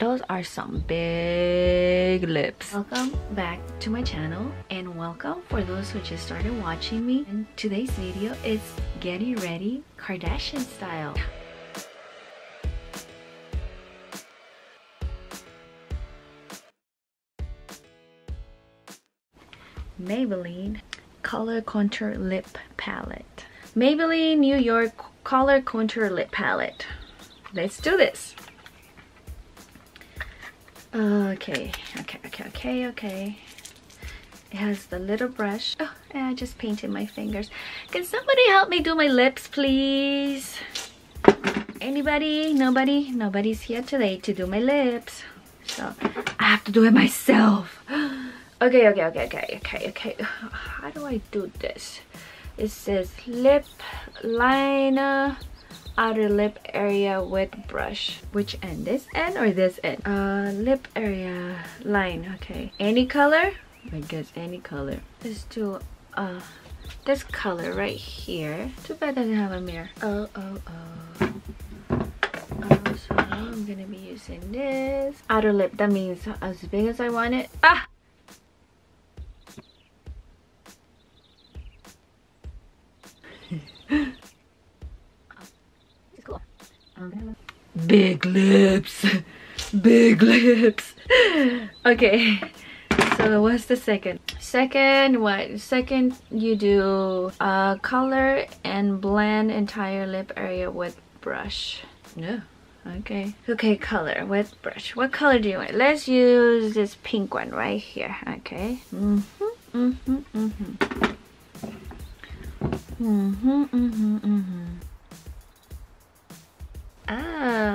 those are some big lips. Welcome back to my channel and welcome for those who just started watching me. Today's video is getting ready kardashian style. Maybelline color contour lip palette. Maybelline new york color contour lip palette. Let's do this Oh, okay. Okay okay okay okay. It has the little brush. Oh and i just painted my fingers. Can somebody help me do my lips please? Anybody? Nobody? Nobody's here today to do my lips. So i have to do it myself. Okay okay okay okay okay okay. How do i do this? It says lip liner outer lip area with brush which end this end or this end? Uh lip area line okay. Any color? I guess any color. Let's do uh this color right here. Too bad doesn't have a mirror. Oh oh oh. Oh so i'm gonna be using this. Outer lip that means as big as i want it. Ah Big lips. Big lips. Okay. So what's the second? Second, what? Second, you do uh, color and blend entire lip area with brush. no Okay. Okay, color with brush. What color do you want? Let's use this pink one right here. Okay. Mm-hmm. Mm-hmm. Mm-hmm. Mm-hmm. Mm-hmm. Mm-hmm.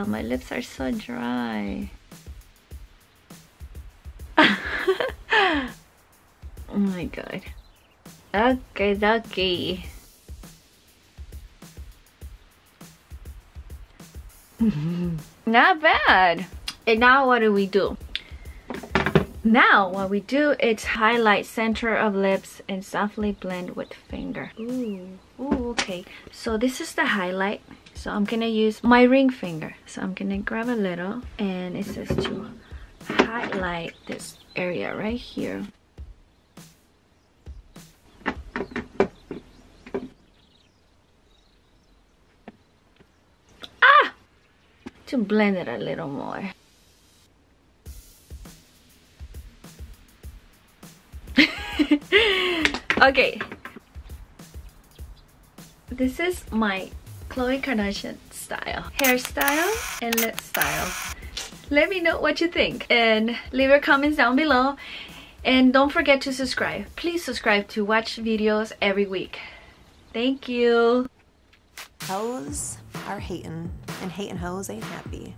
My lips are so dry. oh my god. Okay, okay. Not bad. And now what do we do? Now what we do is highlight center of lips and softly blend with finger. Ooh, ooh, okay. So this is the highlight. So i'm gonna use my ring finger. So i'm gonna grab a little and it says to highlight this area right here. Ah! To blend it a little more okay this is my Khloe Kardashian style. Hairstyle and lip style. Let me know what you think and leave your comments down below. And don't forget to subscribe. Please subscribe to watch videos every week. Thank you. Hoes are hating and hating hoes ain't happy.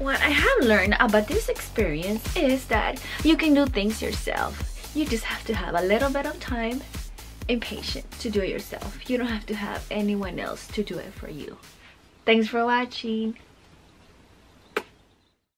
What I have learned about this experience is that you can do things yourself. You just have to have a little bit of time and patience to do it yourself. You don't have to have anyone else to do it for you. Thanks for watching.